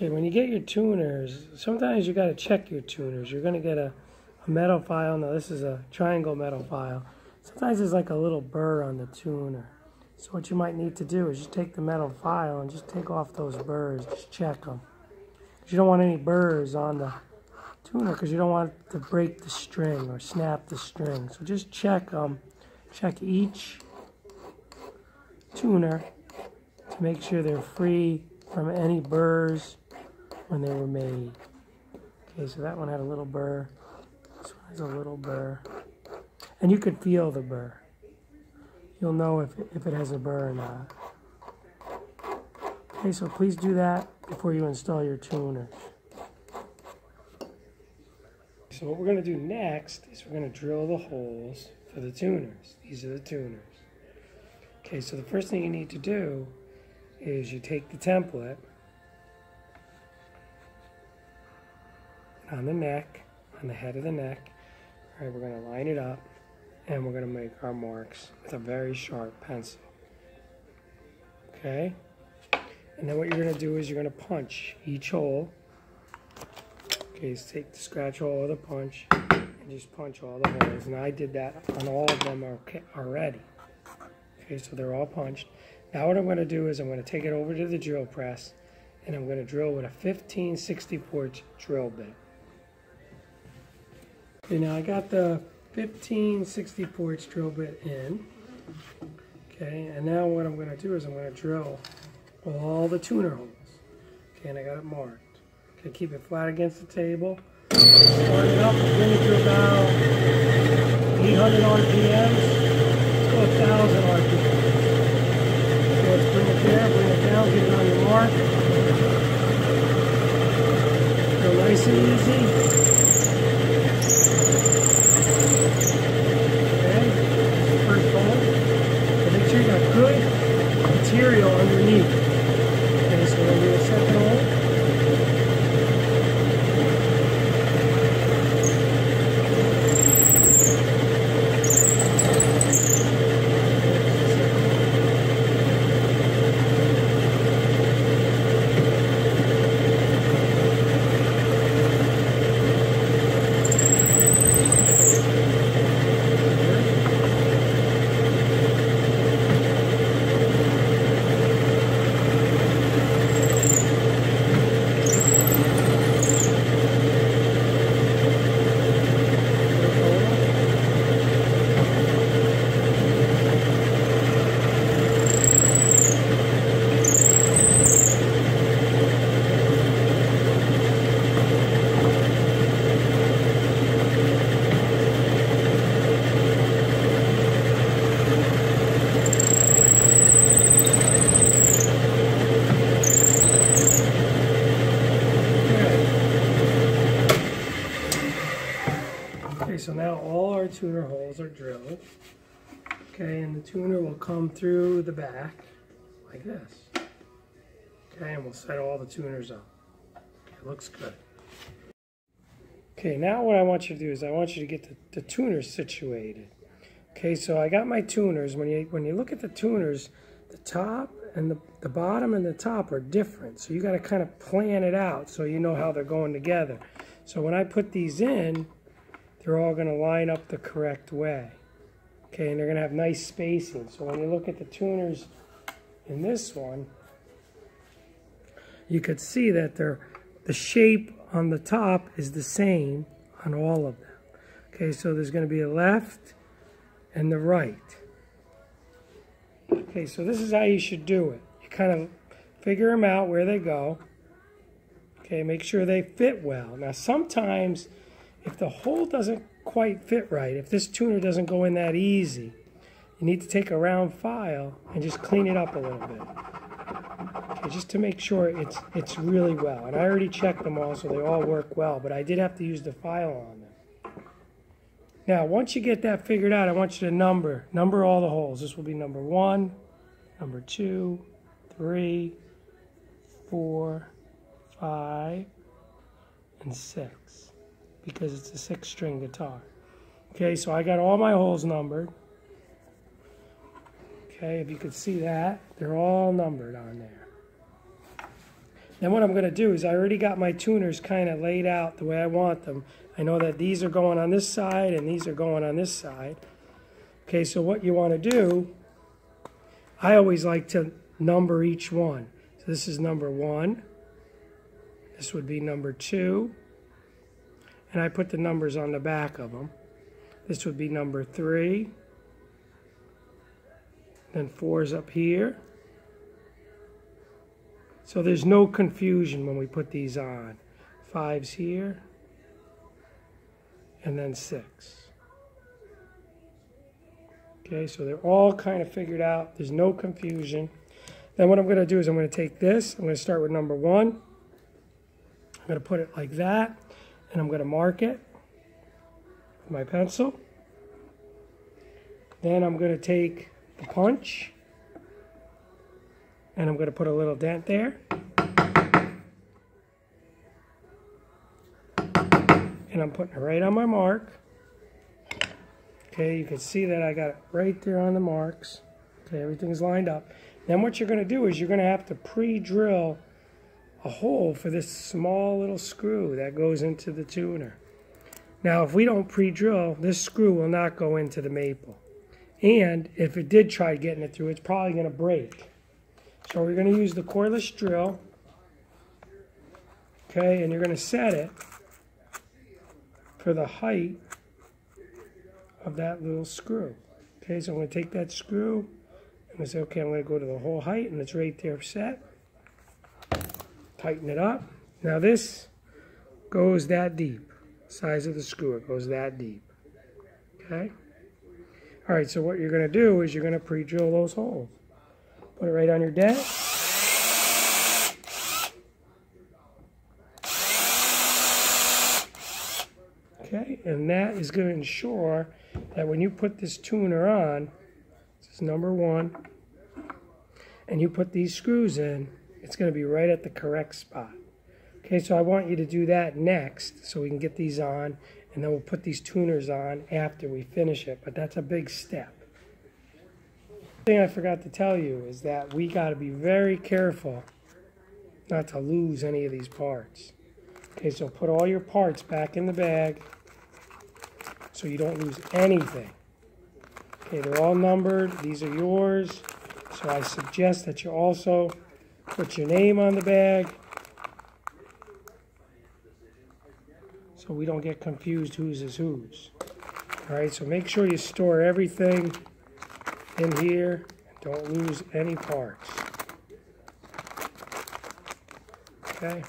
Okay, when you get your tuners, sometimes you got to check your tuners. You're going to get a, a metal file. Now, this is a triangle metal file. Sometimes there's like a little burr on the tuner. So what you might need to do is just take the metal file and just take off those burrs. Just check them. You don't want any burrs on the tuner because you don't want to break the string or snap the string. So just check um, check each tuner to make sure they're free from any burrs when they were made. Okay, so that one had a little burr. This one has a little burr. And you could feel the burr. You'll know if, if it has a burr or not. Okay, so please do that before you install your tuners. So what we're going to do next is we're going to drill the holes for the tuners. These are the tuners. Okay, so the first thing you need to do is you take the template on the neck, on the head of the neck. All right, we're going to line it up and we're going to make our marks with a very sharp pencil. Okay? And then what you're going to do is you're going to punch each hole. Okay, so take the scratch awl of the punch and just punch all the holes. And I did that on all of them already. Okay, so they're all punched. Now what I'm going to do is I'm going to take it over to the drill press and I'm going to drill with a 1564 drill bit. Okay, now I got the 1564 drill bit in. Okay, and now what I'm going to do is I'm going to drill all the tuner holes. Okay, and I got it marked. Okay, keep it flat against the table. Start it up, bring it to about 800 RPMs. Let's go 1,000 RPMs. So let's bring it there, bring it down, get it on your mark. Go nice and easy. Now all our tuner holes are drilled. Okay, and the tuner will come through the back like this. Okay, and we'll set all the tuners up. Okay, looks good. Okay, now what I want you to do is I want you to get the, the tuners situated. Okay, so I got my tuners. When you when you look at the tuners, the top and the, the bottom and the top are different. So you got to kind of plan it out so you know how they're going together. So when I put these in, they're all going to line up the correct way. Okay, and they're going to have nice spacing. So when you look at the tuners in this one, you could see that they're, the shape on the top is the same on all of them. Okay, so there's going to be a left and the right. Okay, so this is how you should do it. You kind of figure them out where they go. Okay, make sure they fit well. Now sometimes if the hole doesn't quite fit right, if this tuner doesn't go in that easy, you need to take a round file and just clean it up a little bit. Okay, just to make sure it's it's really well. And I already checked them all so they all work well, but I did have to use the file on them. Now, once you get that figured out, I want you to number, number all the holes. This will be number one, number two, three, four, five, and six because it's a six string guitar. Okay, so I got all my holes numbered. Okay, if you could see that, they're all numbered on there. Then what I'm going to do is I already got my tuners kind of laid out the way I want them. I know that these are going on this side and these are going on this side. Okay, so what you want to do, I always like to number each one. So this is number one. This would be number two. And I put the numbers on the back of them. This would be number three. Then four is up here. So there's no confusion when we put these on. Five's here. And then six. Okay, so they're all kind of figured out. There's no confusion. Then what I'm going to do is I'm going to take this. I'm going to start with number one. I'm going to put it like that. And I'm going to mark it with my pencil. Then I'm going to take the punch. And I'm going to put a little dent there. And I'm putting it right on my mark. Okay, you can see that I got it right there on the marks. Okay, everything's lined up. Then what you're going to do is you're going to have to pre-drill a hole for this small little screw that goes into the tuner. Now, if we don't pre-drill, this screw will not go into the maple. And if it did try getting it through, it's probably going to break. So we're going to use the cordless drill. Okay, and you're going to set it for the height of that little screw. Okay, so I'm going to take that screw and I say, okay, I'm going to go to the whole height and it's right there set. Tighten it up. Now this goes that deep. Size of the screw, it goes that deep. Okay? All right, so what you're going to do is you're going to pre-drill those holes. Put it right on your dent. Okay, and that is going to ensure that when you put this tuner on, this is number one, and you put these screws in, it's going to be right at the correct spot. Okay, so I want you to do that next so we can get these on, and then we'll put these tuners on after we finish it, but that's a big step. The thing I forgot to tell you is that we got to be very careful not to lose any of these parts. Okay, so put all your parts back in the bag so you don't lose anything. Okay, they're all numbered. These are yours. So I suggest that you also put your name on the bag so we don't get confused whose is whose. All right, so make sure you store everything in here. Don't lose any parts. Okay.